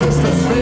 Estas